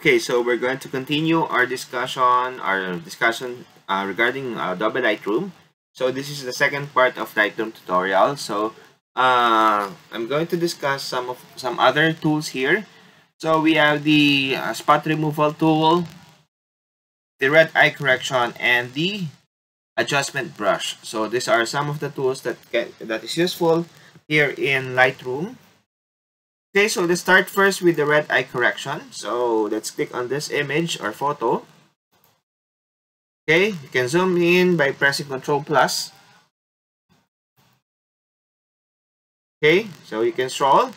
Okay, so we're going to continue our discussion, our discussion uh, regarding uh, Adobe Lightroom. So this is the second part of Lightroom tutorial. So uh, I'm going to discuss some of some other tools here. So we have the uh, spot removal tool, the red eye correction, and the adjustment brush. So these are some of the tools that get, that is useful here in Lightroom. Okay, so let's start first with the red eye correction. So let's click on this image or photo. Okay, you can zoom in by pressing Control plus. Okay, so you can scroll.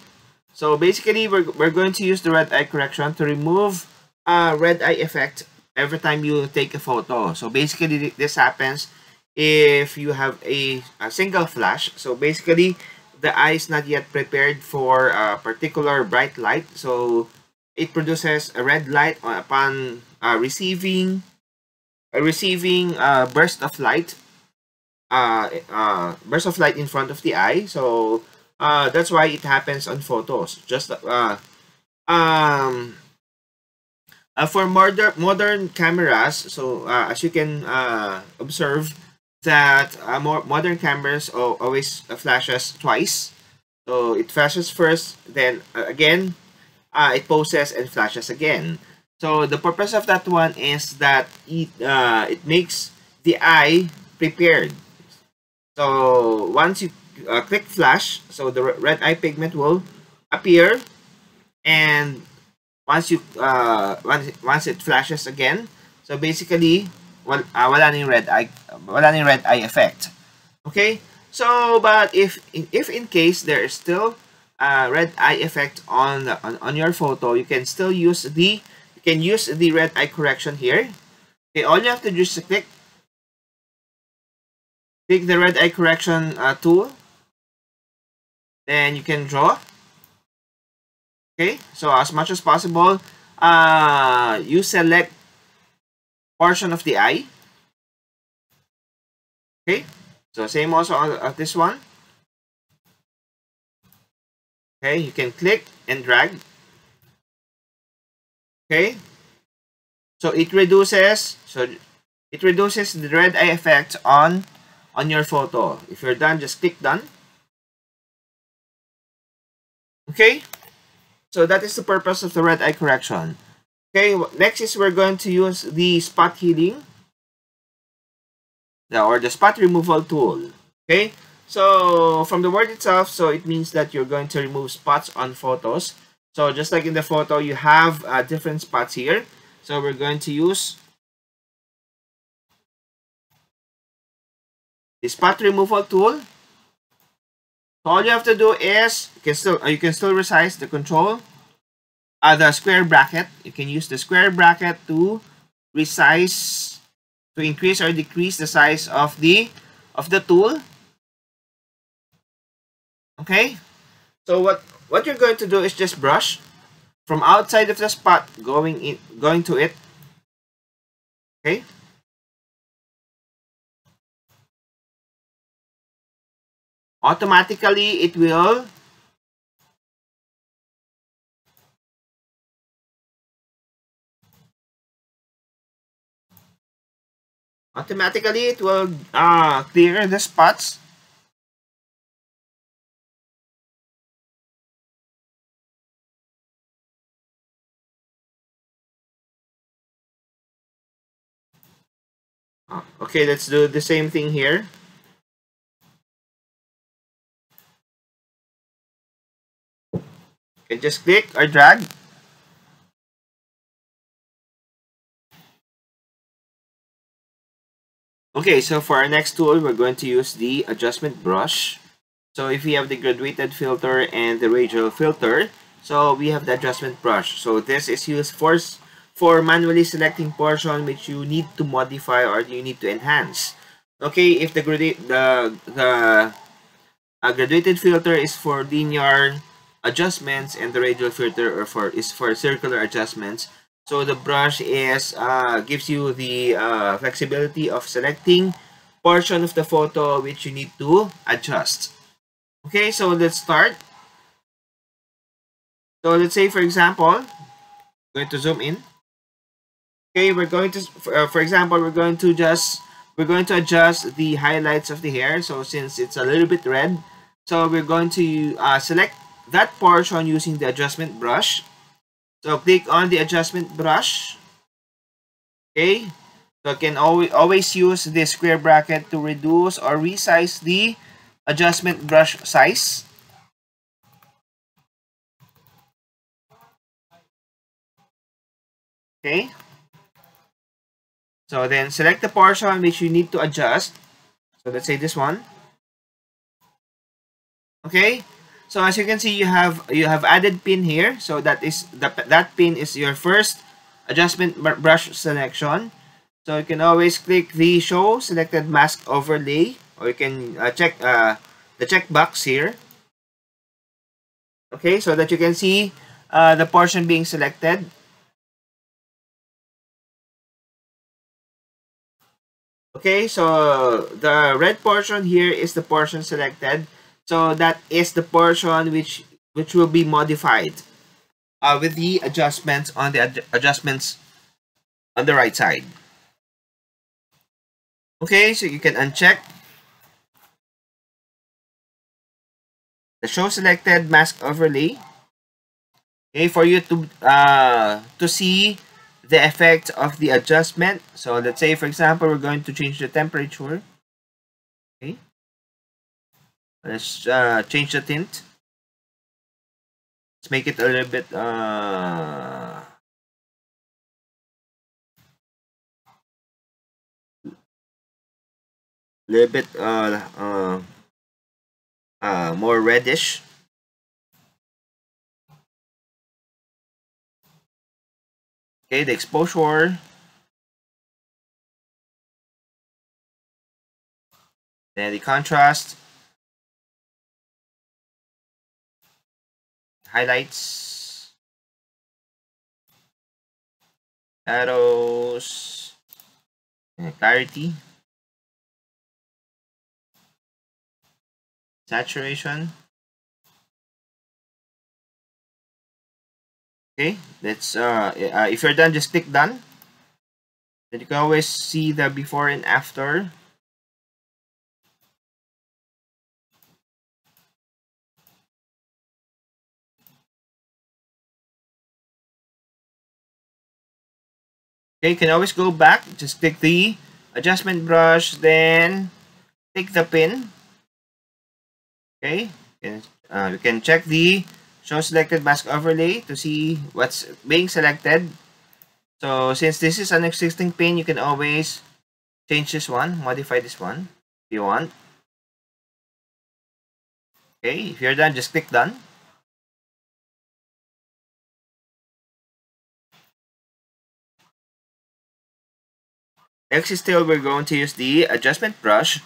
So basically, we're, we're going to use the red eye correction to remove a red eye effect every time you take a photo. So basically, this happens if you have a, a single flash. So basically, the eye is not yet prepared for a particular bright light. So it produces a red light upon uh, receiving a receiving a burst of light uh, uh, burst of light in front of the eye. So uh, that's why it happens on photos. Just uh, um, uh, for modern modern cameras, so uh, as you can uh, observe, that uh, more modern cameras always flashes twice. So it flashes first, then uh, again, uh, it poses and flashes again. So the purpose of that one is that it uh, it makes the eye prepared. So once you uh, click flash, so the red eye pigment will appear, and once you uh, once once it flashes again, so basically wal, uh, wala ning red eye wala ning red eye effect. Okay? So, but if if in case there is still a red eye effect on, on on your photo, you can still use the you can use the red eye correction here. Okay, all you have to do is click click the red eye correction uh, tool. Then you can draw. Okay, so as much as possible, uh, you select portion of the eye. Okay, so same also on, on this one. Okay, you can click and drag. Okay, so it reduces so it reduces the red eye effect on on your photo. If you're done, just click done. Okay, so that is the purpose of the red eye correction. Okay, next is we're going to use the spot healing or the spot removal tool. Okay, so from the word itself, so it means that you're going to remove spots on photos. So just like in the photo, you have uh, different spots here. So we're going to use the spot removal tool. So all you have to do is you can still you can still resize the control uh, the square bracket. You can use the square bracket to resize, to increase or decrease the size of the of the tool. Okay, so what what you're going to do is just brush from outside of the spot going in going to it. Okay. Automatically, it will automatically it will uh, clear the spots. Uh, okay let's do the same thing here. Okay just click or drag Okay, so for our next tool, we're going to use the adjustment brush. So if we have the graduated filter and the radial filter, so we have the adjustment brush. So this is used for, for manually selecting portion which you need to modify or you need to enhance. Okay, if the gradi the the uh, graduated filter is for linear adjustments and the radial filter or for is for circular adjustments, so the brush is uh, gives you the uh, flexibility of selecting portion of the photo which you need to adjust. Okay, so let's start. So let's say for example, I'm going to zoom in. Okay, we're going to, uh, for example, we're going to just, we're going to adjust the highlights of the hair. So since it's a little bit red, so we're going to uh, select that portion using the adjustment brush. So click on the adjustment brush. Okay, so I can always, always use the square bracket to reduce or resize the adjustment brush size. Okay. So then select the portion which you need to adjust. So let's say this one. Okay. So as you can see, you have you have added pin here. So that is that that pin is your first adjustment brush selection. So you can always click the show selected mask overlay, or you can uh, check uh, the checkbox here. Okay, so that you can see uh, the portion being selected. Okay, so the red portion here is the portion selected. So that is the portion which which will be modified uh, with the adjustments on the ad adjustments on the right side. Okay, so you can uncheck the show selected mask overlay. Okay, for you to uh, to see the effect of the adjustment. So let's say, for example, we're going to change the temperature. Let's uh, change the tint. Let's make it a little bit uh, little bit uh, uh, uh, more reddish. Okay, the exposure. Then the contrast. Highlights. Shadows. Clarity. Saturation. Okay, let's, uh, uh, if you're done, just click done. Then you can always see the before and after. Okay, you can always go back, just click the adjustment brush, then take the pin. Okay, and, uh, you can check the show selected mask overlay to see what's being selected. So since this is an existing pin, you can always change this one, modify this one if you want. Okay, if you're done, just click done. Next still we're going to use the adjustment brush.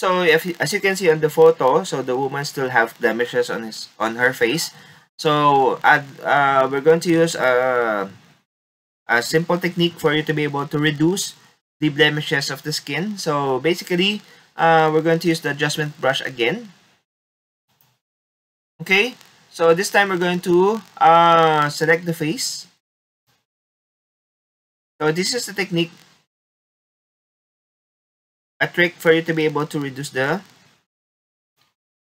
So if as you can see on the photo, so the woman still have blemishes on his on her face. So add, uh, we're going to use a, a simple technique for you to be able to reduce the blemishes of the skin. So basically, uh, we're going to use the adjustment brush again. Okay, so this time we're going to uh, select the face. So this is the technique, a trick for you to be able to reduce the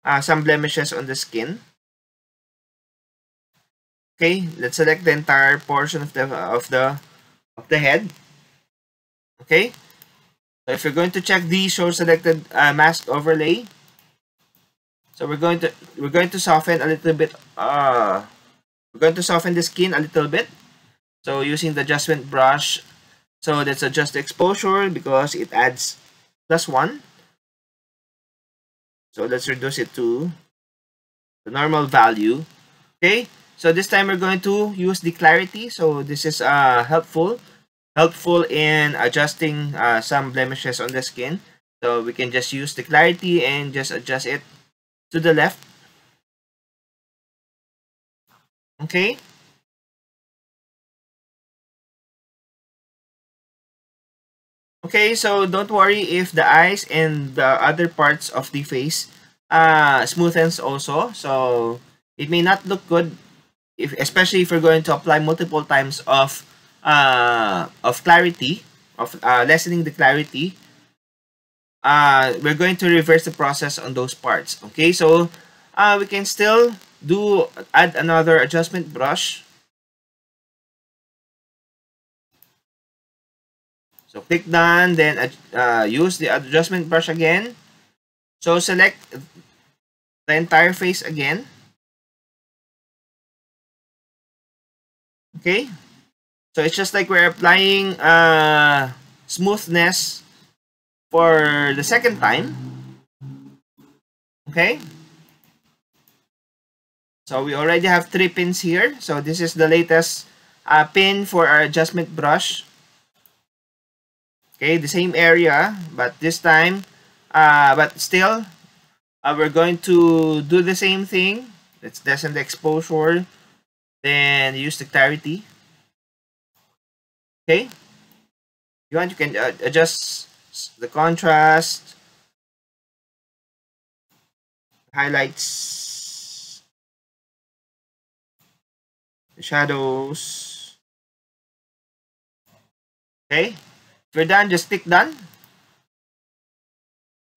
uh, some blemishes on the skin. Okay, let's select the entire portion of the of the of the head. Okay, so if you're going to check the show selected uh, mask overlay, so we're going to we're going to soften a little bit. Uh, we're going to soften the skin a little bit. So using the adjustment brush, so let's adjust the exposure because it adds plus one. So let's reduce it to the normal value. Okay, so this time we're going to use the clarity. So this is uh, helpful, helpful in adjusting uh, some blemishes on the skin. So we can just use the clarity and just adjust it to the left. Okay. Okay, so don't worry if the eyes and the other parts of the face uh, smoothens also. So it may not look good if especially if you're going to apply multiple times of uh, of clarity, of uh, lessening the clarity, uh, we're going to reverse the process on those parts. Okay, so uh, we can still do add another adjustment brush. So click done, then uh, use the adjustment brush again. So select the entire face again. Okay, so it's just like we're applying uh, smoothness for the second time. Okay. So we already have three pins here. So this is the latest uh, pin for our adjustment brush. Okay, the same area, but this time, uh, but still, uh, we're going to do the same thing. Let's lessen the exposure, then use the clarity. Okay, you want you can uh, adjust the contrast, highlights, the shadows. Okay, you're done, just click done.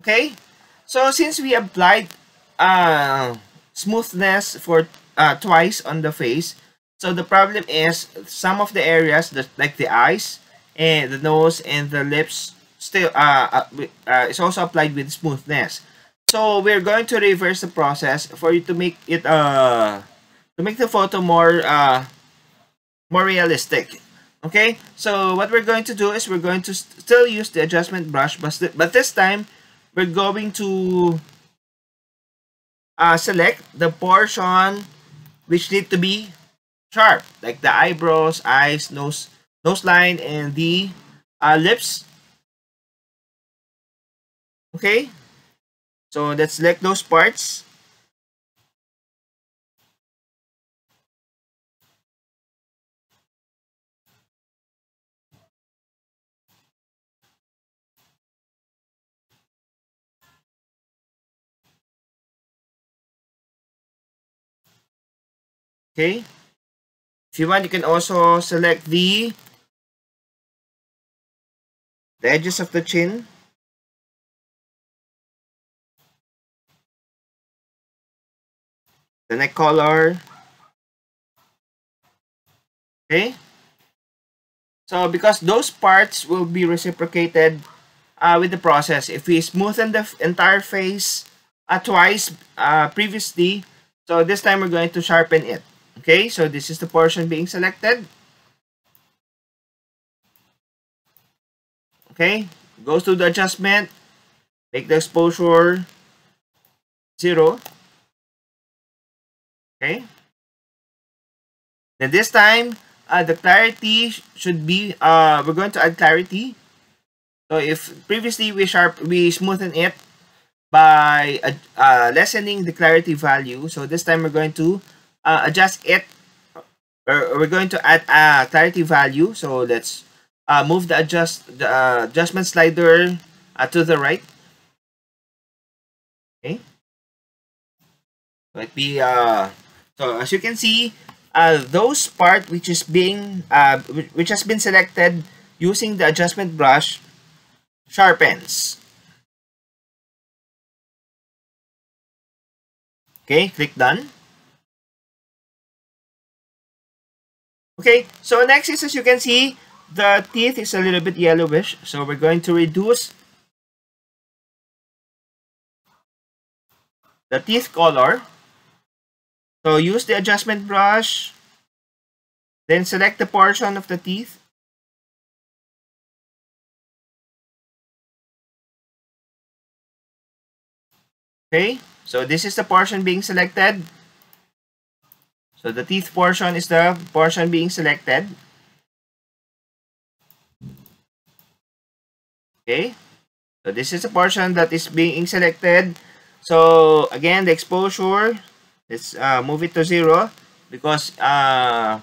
Okay, so since we applied uh, smoothness for uh, twice on the face, so the problem is some of the areas that like the eyes and the nose and the lips still uh, uh, uh, is also applied with smoothness. So we're going to reverse the process for you to make it uh to make the photo more uh more realistic. Okay, so what we're going to do is we're going to st still use the adjustment brush, but but this time we're going to uh, select the portion which need to be sharp, like the eyebrows, eyes, nose, nose line, and the uh, lips. Okay, so let's select those parts. Okay. If you want, you can also select the the edges of the chin. The neck color. Okay. So because those parts will be reciprocated uh, with the process. If we smoothen the entire face uh, twice uh, previously, so this time we're going to sharpen it. Okay, so this is the portion being selected. Okay, goes to the adjustment, make the exposure zero. Okay. Then this time, uh, the clarity should be, uh, we're going to add clarity. So if previously we sharp, we smoothen it by uh, lessening the clarity value. So this time we're going to uh, adjust it. We're going to add a clarity value. So let's uh, move the adjust the uh, adjustment slider uh, to the right. Okay. Let me uh so as you can see uh those part which is being uh which has been selected using the adjustment brush sharpens. Okay, click done. Okay, so next is as you can see, the teeth is a little bit yellowish. So we're going to reduce the teeth color. So use the adjustment brush. Then select the portion of the teeth. Okay, so this is the portion being selected. So the teeth portion is the portion being selected. Okay. So this is the portion that is being selected. So again, the exposure, let's uh, move it to zero because uh,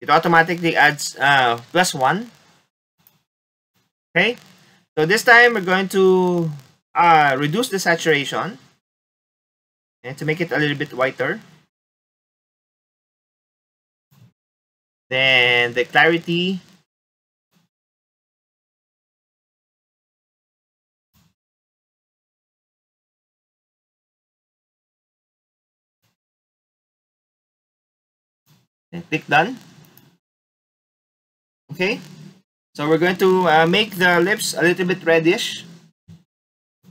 it automatically adds uh, plus one. Okay. So this time we're going to uh, reduce the saturation and to make it a little bit whiter Then the clarity. Then click done. Okay. So we're going to uh, make the lips a little bit reddish.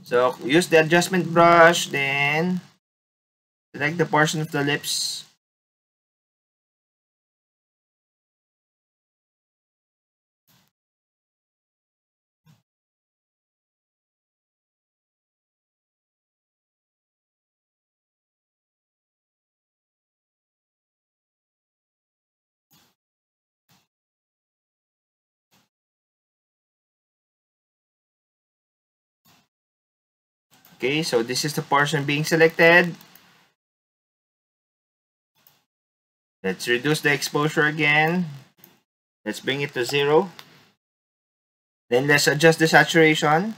So use the adjustment brush, then select the portion of the lips. Okay, so this is the portion being selected. Let's reduce the exposure again. Let's bring it to zero. Then let's adjust the saturation.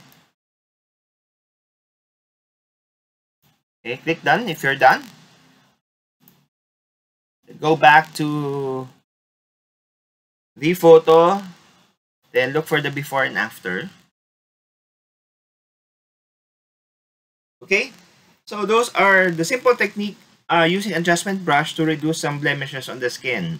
Okay, click done if you're done. Go back to the photo. Then look for the before and after. Okay, so those are the simple technique uh, using adjustment brush to reduce some blemishes on the skin.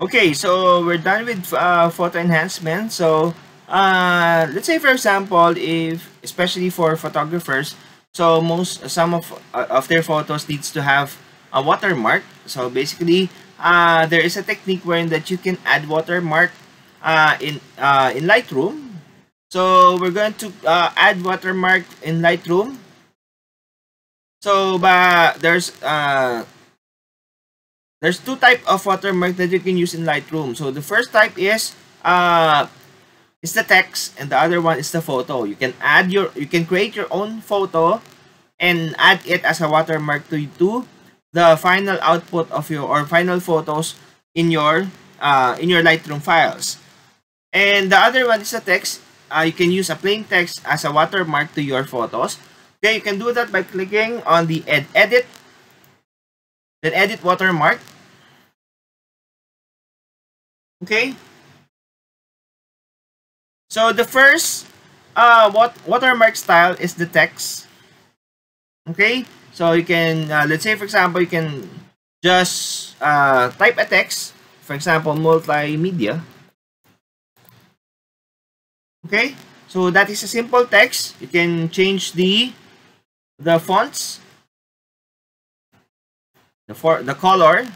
Okay, so we're done with uh, photo enhancement. So uh, let's say for example, if especially for photographers, so most some of uh, of their photos needs to have a watermark. So basically, uh, there is a technique wherein that you can add watermark uh, in uh, in Lightroom. So we're going to uh, add watermark in Lightroom. So but there's uh, there's two type of watermark that you can use in Lightroom. So the first type is uh, is the text and the other one is the photo. You can add your you can create your own photo and add it as a watermark to to the final output of your or final photos in your uh, in your Lightroom files. And the other one is the text. Uh, you can use a plain text as a watermark to your photos. Okay, you can do that by clicking on the ed edit, then edit watermark. Okay. So the first uh, what watermark style is the text. Okay, so you can uh, let's say for example you can just uh, type a text, for example multimedia. Okay, so that is a simple text. You can change the the fonts, the for the color.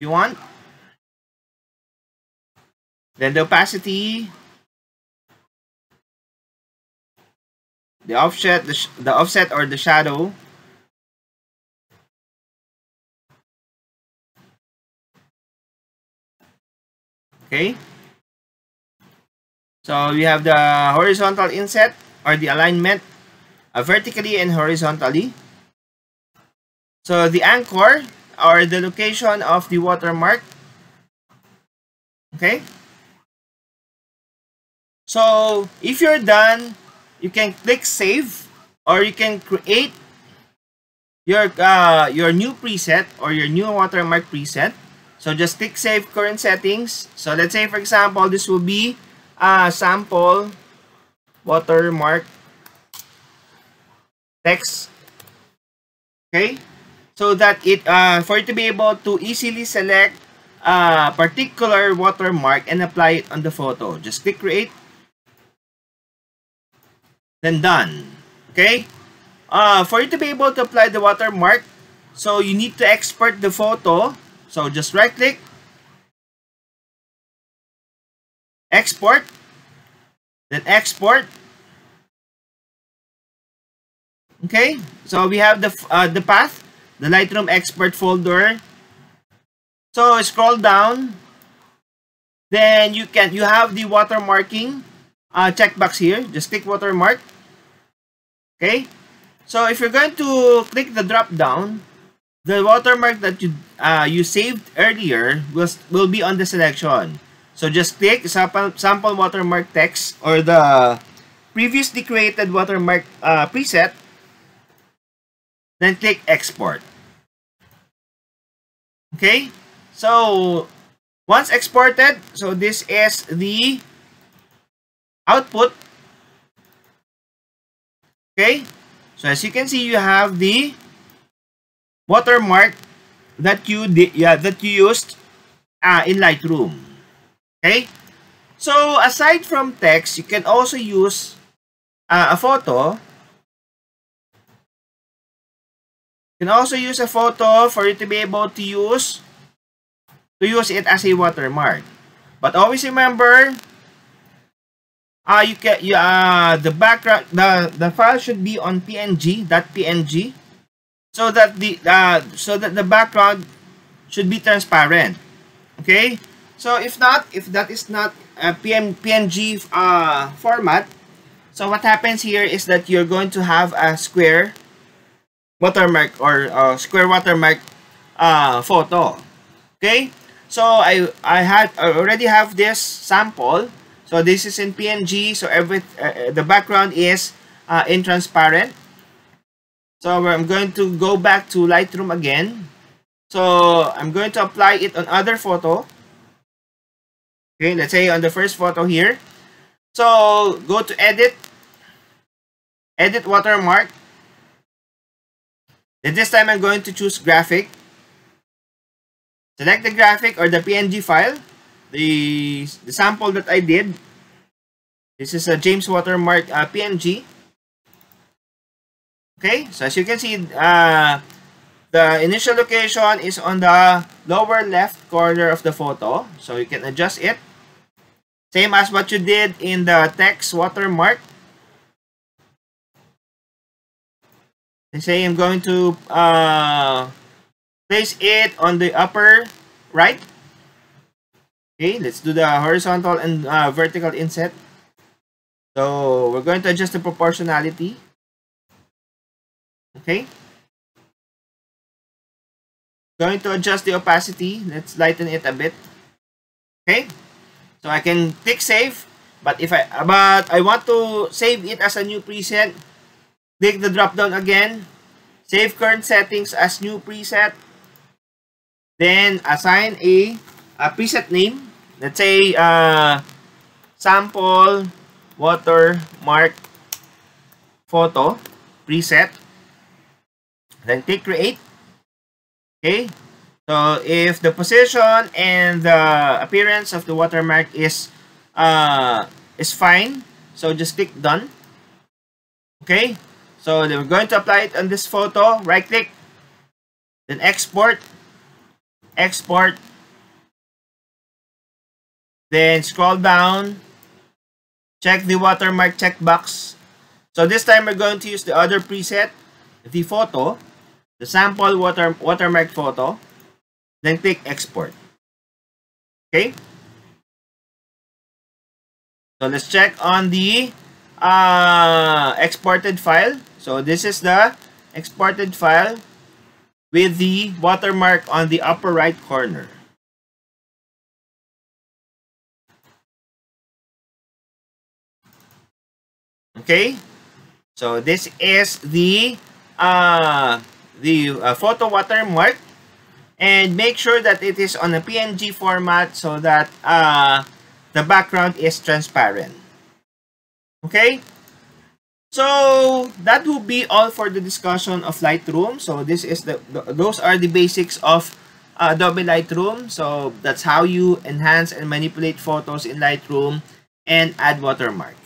You want. Then the opacity, the offset, the, the offset or the shadow. Okay. So we have the horizontal inset or the alignment uh, vertically and horizontally. So the anchor or the location of the watermark. Okay. So if you're done, you can click save or you can create your uh, your new preset or your new watermark preset. So just click save current settings. So let's say for example, this will be a sample watermark text. Okay? So that it uh, for you to be able to easily select a particular watermark and apply it on the photo. Just click create. Then done. Okay? Uh, for you to be able to apply the watermark, so you need to export the photo so just right click, export, then export. Okay, so we have the uh, the path, the Lightroom export folder. So scroll down, then you can you have the watermarking uh, checkbox here. Just click watermark. Okay, so if you're going to click the drop down, the watermark that you uh, you saved earlier will, will be on the selection. So just click sample, sample watermark text or the previously created watermark uh, preset, then click export. Okay, so once exported, so this is the output. Okay, so as you can see, you have the watermark that you did, yeah, that you used uh, in Lightroom. Okay, so aside from text, you can also use uh, a photo. You can also use a photo for you to be able to use to use it as a watermark. But always remember, uh, you can you, uh, the background the the file should be on PNG that PNG, so that the uh, so that the background should be transparent. Okay, so if not, if that is not a PM, PNG uh, format, so what happens here is that you're going to have a square watermark or uh, square watermark uh, photo. Okay, so I I had I already have this sample. So this is in PNG. So every uh, the background is uh, in transparent. So I'm going to go back to Lightroom again. So I'm going to apply it on other photo. Okay, let's say on the first photo here. So go to edit, edit watermark. Then this time I'm going to choose graphic. Select the graphic or the PNG file. The, the sample that I did. This is a James Watermark uh, PNG. Okay, so as you can see, uh, the initial location is on the lower left corner of the photo. So you can adjust it. Same as what you did in the text watermark. Let's say I'm going to uh, place it on the upper right. Okay, let's do the horizontal and uh, vertical inset. So we're going to adjust the proportionality. Okay. Going to adjust the opacity. Let's lighten it a bit. Okay. So I can click save, but if I but I want to save it as a new preset, click the drop down again, save current settings as new preset, then assign a, a preset name. Let's say uh, sample watermark photo preset. Then click create. Okay, so if the position and the appearance of the watermark is uh, is fine, so just click done. Okay, so then we're going to apply it on this photo. Right click, then export, export. Then scroll down, check the watermark checkbox. So this time we're going to use the other preset, the photo, the sample water watermark photo. Then click export. Okay. So let's check on the uh, exported file. So this is the exported file with the watermark on the upper right corner. Okay. So this is the uh, the uh, photo watermark and make sure that it is on a PNG format so that uh, the background is transparent. Okay? So that will be all for the discussion of Lightroom. So this is the, the those are the basics of uh, Adobe Lightroom. So that's how you enhance and manipulate photos in Lightroom and add watermark.